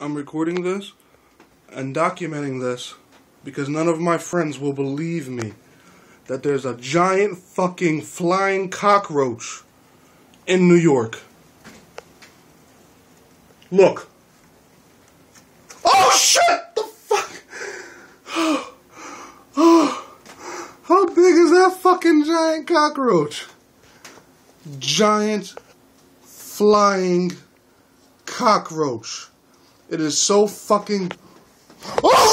I'm recording this and documenting this because none of my friends will believe me that there's a giant fucking flying cockroach in New York. Look. Oh shit! The fuck? How big is that fucking giant cockroach? Giant flying cockroach. It is so fucking. Oh!